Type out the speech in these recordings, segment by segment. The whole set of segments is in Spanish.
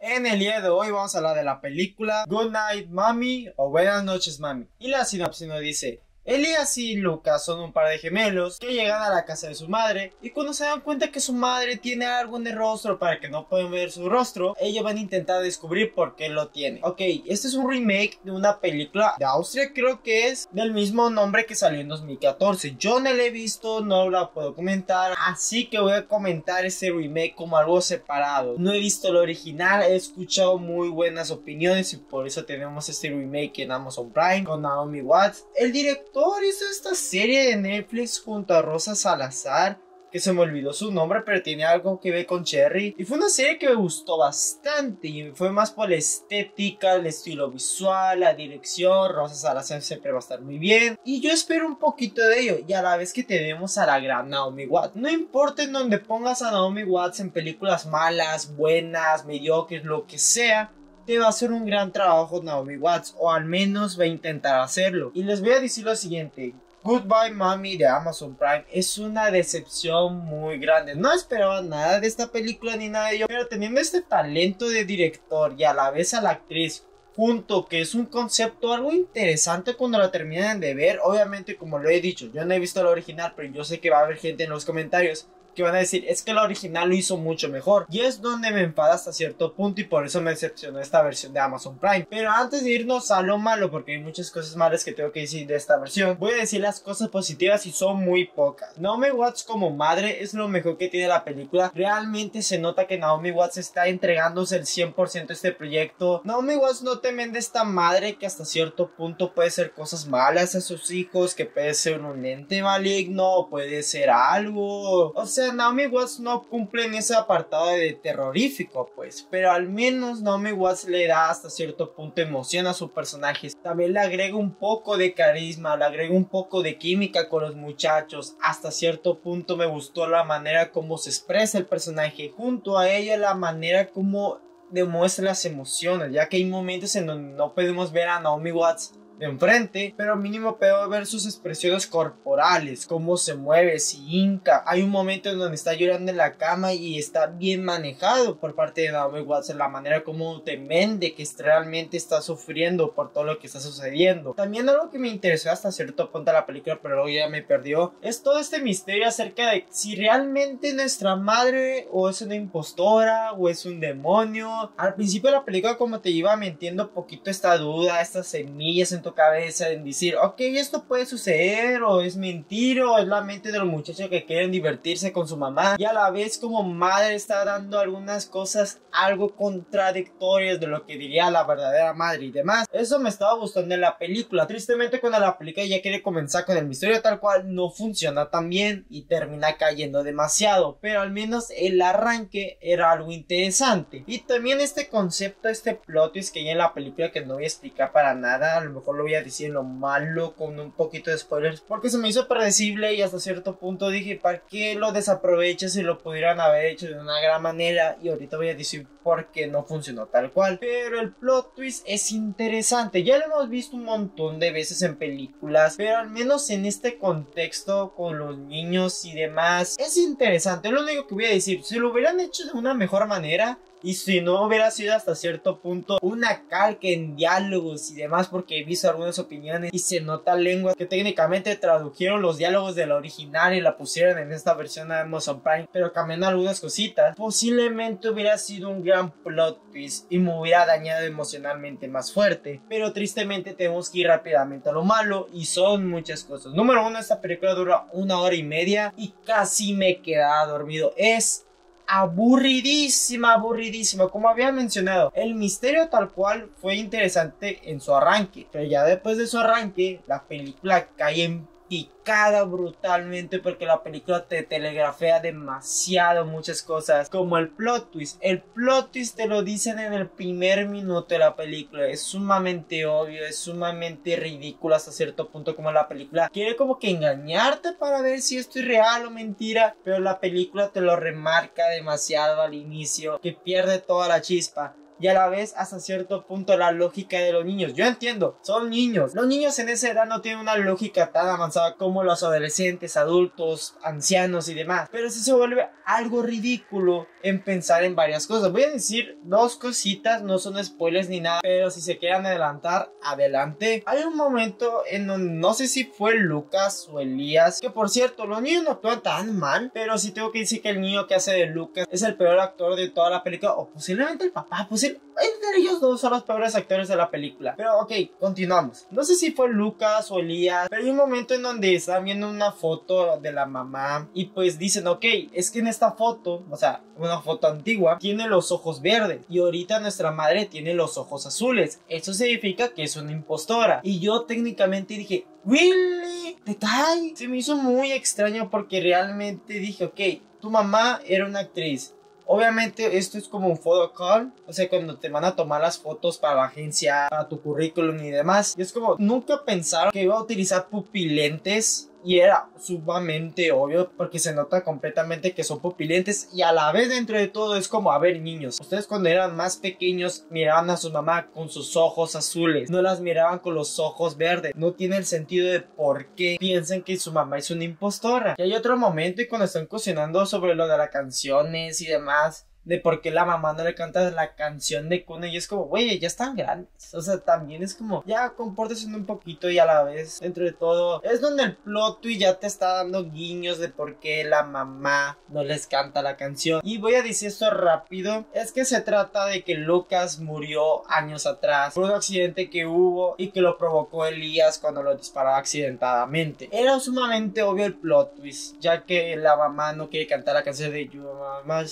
En el día de hoy vamos a hablar de la película Good Night Mommy o Buenas noches Mami. Y la sinopsis nos dice, Elías y Lucas son un par de gemelos que llegan a la casa de su madre y cuando se dan cuenta que su madre tiene algo en el rostro para que no pueden ver su rostro, ellos van a intentar descubrir por qué lo tiene. Ok, este es un remake de una película de Austria, creo que es del mismo nombre que salió en 2014. Yo no la he visto, no la puedo comentar, así que voy a comentar ese remake como algo separado. No he visto el original, he escuchado muy buenas opiniones y por eso tenemos este remake en Amazon Prime con Naomi Watts. El director hizo esta serie de Netflix junto a Rosa Salazar, que se me olvidó su nombre, pero tiene algo que ver con Cherry. Y fue una serie que me gustó bastante. Y fue más por la estética, el estilo visual, la dirección. Rosa Salazar siempre va a estar muy bien. Y yo espero un poquito de ello. Y a la vez que tenemos a la gran Naomi Watts. No importa en donde pongas a Naomi Watts en películas malas, buenas, mediocres, lo que sea va a hacer un gran trabajo Naomi Watts, o al menos va a intentar hacerlo. Y les voy a decir lo siguiente. Goodbye Mommy de Amazon Prime es una decepción muy grande. No esperaba nada de esta película ni nada de ello, pero teniendo este talento de director y a la vez a la actriz junto, que es un concepto algo interesante cuando la terminen de ver. Obviamente, como lo he dicho, yo no he visto la original, pero yo sé que va a haber gente en los comentarios que van a decir es que la original lo hizo mucho mejor. Y es donde me enfada hasta cierto punto y por eso me decepcionó esta versión de Amazon Prime. Pero antes de irnos a lo malo, porque hay muchas cosas malas que tengo que decir de esta versión, voy a decir las cosas positivas y son muy pocas. Naomi Watts como madre es lo mejor que tiene la película. Realmente se nota que Naomi Watts está entregándose el 100% a este proyecto. Naomi Watts no te de esta madre que hasta cierto punto puede ser cosas malas a sus hijos, que puede ser un ente maligno, puede ser algo. O sea, Naomi Watts no cumple en ese apartado de terrorífico, pues, pero al menos Naomi Watts le da hasta cierto punto emoción a su personaje. También le agrega un poco de carisma, le agrega un poco de química con los muchachos. Hasta cierto punto me gustó la manera como se expresa el personaje. Junto a ella la manera como demuestra las emociones, ya que hay momentos en donde no podemos ver a Naomi Watts enfrente, pero mínimo puedo ver sus expresiones corporales, cómo se mueve, si hinca. Hay un momento en donde está llorando en la cama y está bien manejado por parte de Naomi Watts, la manera como te vende que realmente está sufriendo por todo lo que está sucediendo. También algo que me interesó hasta cierto punto de la película, pero luego ya me perdió, es todo este misterio acerca de si realmente nuestra madre o es una impostora o es un demonio. Al principio de la película como te iba mintiendo poquito esta duda, estas semillas en tu cabeza en decir, ok, esto puede suceder o es mentira o es la mente de los muchachos que quieren divertirse con su mamá y a la vez como madre está dando algunas cosas algo contradictorias de lo que diría la verdadera madre y demás. Eso me estaba gustando en la película. Tristemente cuando la película ya quiere comenzar con el misterio tal cual no funciona tan bien y termina cayendo demasiado, pero al menos el arranque era algo interesante. Y también este concepto, este plot es que hay en la película que no voy a explicar para nada, a lo mejor lo voy a decir lo malo con un poquito de spoilers porque se me hizo predecible y hasta cierto punto dije para qué lo desaprovechas si lo pudieran haber hecho de una gran manera y ahorita voy a decir por qué no funcionó tal cual. Pero el plot twist es interesante. Ya lo hemos visto un montón de veces en películas pero al menos en este contexto con los niños y demás es interesante. Lo único que voy a decir si lo hubieran hecho de una mejor manera y si no hubiera sido hasta cierto punto una calca en diálogos y demás, porque he visto algunas opiniones y se nota lenguas que técnicamente tradujeron los diálogos de la original y la pusieron en esta versión de Amazon Prime, pero cambiando algunas cositas, posiblemente hubiera sido un gran plot twist y me hubiera dañado emocionalmente más fuerte. Pero tristemente tenemos que ir rápidamente a lo malo y son muchas cosas. Número uno, esta película dura una hora y media y casi me quedaba dormido. Es aburridísima, aburridísima. Como había mencionado, el misterio tal cual fue interesante en su arranque, pero ya después de su arranque, la película cae en picada brutalmente porque la película te telegrafea demasiado muchas cosas como el plot twist. El plot twist te lo dicen en el primer minuto de la película. Es sumamente obvio es sumamente ridículo hasta cierto punto como la película quiere como que engañarte para ver si esto es real o mentira pero la película te lo remarca demasiado al inicio que pierde toda la chispa y a la vez hasta cierto punto la lógica de los niños. Yo entiendo, son niños. Los niños en esa edad no tienen una lógica tan avanzada como los adolescentes, adultos, ancianos y demás. Pero sí se vuelve algo ridículo en pensar en varias cosas. Voy a decir dos cositas, no son spoilers ni nada, pero si se quieren adelantar, adelante. Hay un momento en donde no sé si fue Lucas o Elías, que por cierto, los niños no actúan tan mal, pero sí tengo que decir que el niño que hace de Lucas es el peor actor de toda la película, o posiblemente el papá, posiblemente entre ellos dos son los peores actores de la película. Pero ok, continuamos. No sé si fue Lucas o Elías, pero hay un momento en donde están viendo una foto de la mamá y pues dicen, ok, es que en esta foto, o sea, una foto antigua, tiene los ojos verdes y ahorita nuestra madre tiene los ojos azules. Eso significa que es una impostora. Y yo técnicamente dije, ¿Really? ¿Te cae? Se me hizo muy extraño porque realmente dije, ok, tu mamá era una actriz. Obviamente esto es como un photocall, o sea, cuando te van a tomar las fotos para la agencia, para tu currículum y demás. Y es como, nunca pensaron que iba a utilizar pupilentes y era sumamente obvio porque se nota completamente que son pupilentes y a la vez dentro de todo es como a ver niños ustedes cuando eran más pequeños miraban a su mamá con sus ojos azules no las miraban con los ojos verdes no tiene el sentido de por qué piensan que su mamá es una impostora. Y hay otro momento y cuando están cocinando sobre lo de las canciones y demás de por qué la mamá no le canta la canción de cuna y es como, güey, ya están grandes. O sea, también es como, ya compórtese un poquito y a la vez, dentro de todo, es donde el plot y ya te está dando guiños de por qué la mamá no les canta la canción. Y voy a decir esto rápido, es que se trata de que Lucas murió años atrás por un accidente que hubo y que lo provocó Elías cuando lo disparó accidentadamente. Era sumamente obvio el plot twist, ya que la mamá no quiere cantar la canción de You Mama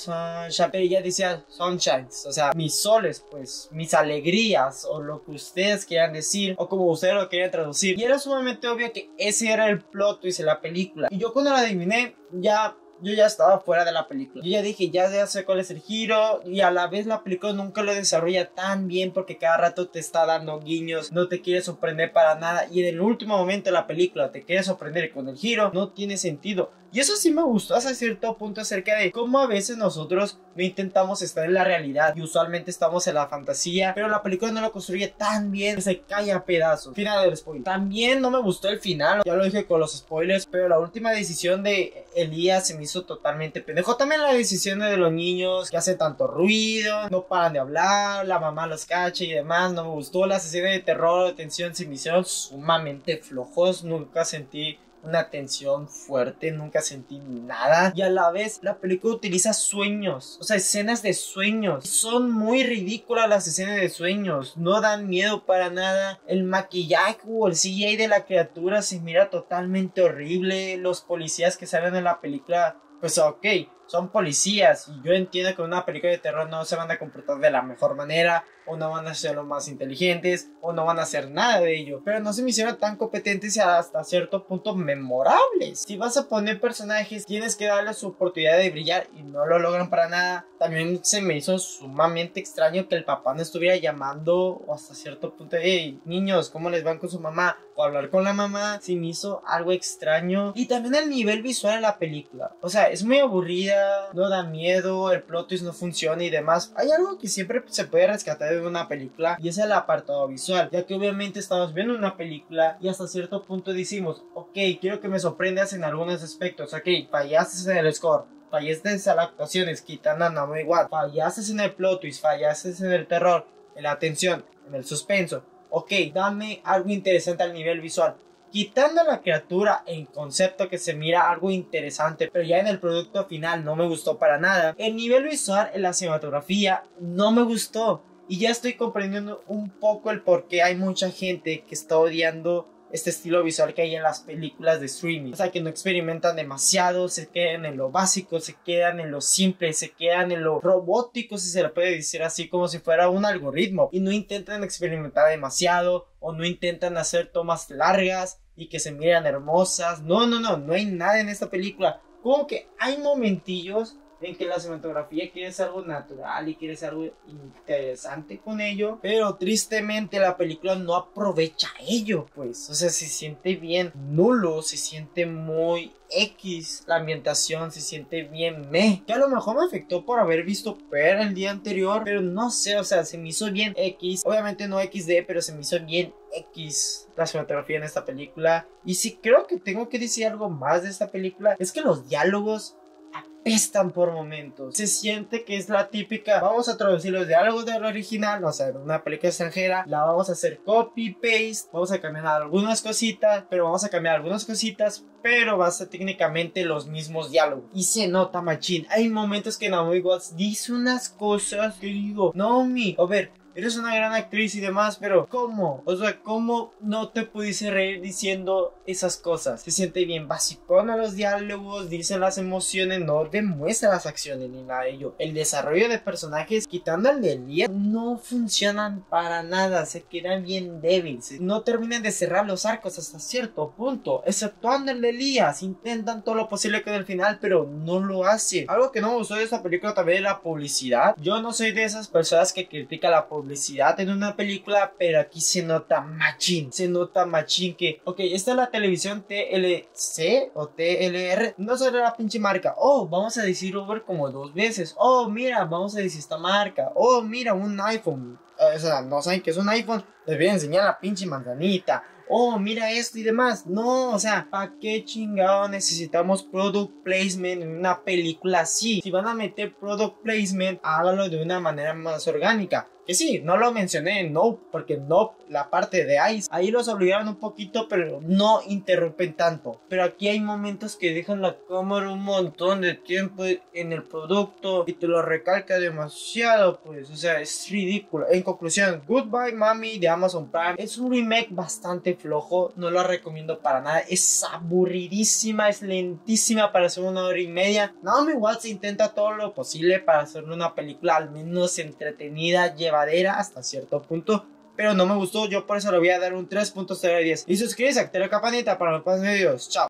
ella decía sunshines, o sea, mis soles, pues, mis alegrías, o lo que ustedes quieran decir, o como ustedes lo quieran traducir. Y era sumamente obvio que ese era el plot twist de la película. Y yo cuando la adiviné, ya yo ya estaba fuera de la película. Yo ya dije, ya, ya sé cuál es el giro. Y a la vez la película nunca lo desarrolla tan bien porque cada rato te está dando guiños. No te quiere sorprender para nada. Y en el último momento de la película te quiere sorprender con el giro. No tiene sentido. Y eso sí me gustó hasta cierto punto acerca de cómo a veces nosotros no intentamos estar en la realidad y usualmente estamos en la fantasía, pero la película no lo construye tan bien, se cae a pedazos. Final del spoiler. También no me gustó el final, ya lo dije con los spoilers, pero la última decisión de Elías se me hizo totalmente pendejo. También la decisión de los niños que hacen tanto ruido, no paran de hablar, la mamá los cacha y demás, no me gustó. La sesión de terror, de tensión se me hicieron sumamente flojos, nunca sentí una tensión fuerte, nunca sentí nada. Y a la vez la película utiliza sueños, o sea, escenas de sueños. Son muy ridículas las escenas de sueños, no dan miedo para nada. El maquillaje o el CGI de la criatura se mira totalmente horrible. Los policías que salen en la película, pues ok, son policías y yo entiendo que una película de terror no se van a comportar de la mejor manera o no van a ser los más inteligentes, o no van a hacer nada de ello. Pero no se me hicieron tan competentes y hasta cierto punto memorables. Si vas a poner personajes, tienes que darles su oportunidad de brillar y no lo logran para nada. También se me hizo sumamente extraño que el papá no estuviera llamando hasta cierto punto, hey, niños, ¿cómo les van con su mamá? O hablar con la mamá, se me hizo algo extraño. Y también el nivel visual de la película. O sea, es muy aburrida, no da miedo, el plot twist no funciona y demás. Hay algo que siempre se puede rescatar una película y es el apartado visual, ya que obviamente estamos viendo una película y hasta cierto punto decimos, ok, quiero que me sorprendas en algunos aspectos, ok, fallaste en el score, fallaste en las actuaciones, quitando a Naomi igual fallaste en el plot twist, fallaste en el terror, en la atención, en el suspenso, ok, dame algo interesante al nivel visual. Quitando la criatura en concepto que se mira algo interesante, pero ya en el producto final no me gustó para nada. El nivel visual en la cinematografía no me gustó. Y ya estoy comprendiendo un poco el por qué hay mucha gente que está odiando este estilo visual que hay en las películas de streaming. O sea, que no experimentan demasiado, se quedan en lo básico, se quedan en lo simple, se quedan en lo robótico, si se le puede decir así, como si fuera un algoritmo. Y no intentan experimentar demasiado o no intentan hacer tomas largas y que se miran hermosas. No, no, no, no hay nada en esta película. Como que hay momentillos en que la cinematografía quiere ser algo natural y quiere ser algo interesante con ello, pero tristemente la película no aprovecha ello, pues, o sea, se siente bien nulo, se siente muy X la ambientación se siente bien me que a lo mejor me afectó por haber visto Per el día anterior pero no sé o sea se me hizo bien X obviamente no XD pero se me hizo bien X la cinematografía en esta película. Y si creo que tengo que decir algo más de esta película es que los diálogos apestan por momentos. Se siente que es la típica, vamos a traducir los diálogos del original, o sea, de una película extranjera, la vamos a hacer copy paste, vamos a cambiar algunas cositas, pero vamos a cambiar algunas cositas, pero va a ser técnicamente los mismos diálogos. Y se nota machín. Hay momentos que Naomi Watts dice unas cosas que digo, Naomi, a ver, eres una gran actriz y demás, pero ¿cómo? O sea, ¿cómo no te pudiste reír diciendo esas cosas? Se siente bien basicón a los diálogos, dicen las emociones, no demuestra las acciones ni nada de ello. El desarrollo de personajes, quitando el de Elías, no funcionan para nada, se quedan bien débiles. No terminan de cerrar los arcos hasta cierto punto, exceptuando el de Elías. Intentan todo lo posible con el final, pero no lo hacen. Algo que no me gustó de esta película también es la publicidad. Yo no soy de esas personas que critican la publicidad publicidad en una película, pero aquí se nota machín, se nota machín que, ok, esta es la televisión TLC o TLR, no será la pinche marca, oh, vamos a decir Uber como dos veces, oh, mira, vamos a decir esta marca, oh, mira, un iPhone, o sea, no saben que es un iPhone, les voy a enseñar la pinche manzanita, oh, mira esto y demás. No, o sea, ¿para qué chingado necesitamos product placement en una película así? Si van a meter product placement, hágalo de una manera más orgánica. Que sí, no lo mencioné en Nope, porque Nope, la parte de Ice, ahí los olvidaron un poquito, pero no interrumpen tanto. Pero aquí hay momentos que dejan la cámara un montón de tiempo en el producto y te lo recalca demasiado, pues, o sea, es ridículo. En conclusión, Goodbye Mami de Amazon Prime es un remake bastante flojo, no lo recomiendo para nada, es aburridísima, es lentísima para hacer una hora y media. Naomi Watts intenta todo lo posible para hacer una película al menos entretenida, lleva hasta cierto punto. Pero no me gustó, yo por eso le voy a dar un 3.0 de 10. Y suscríbete, activa la campanita para los próximos videos. Chao.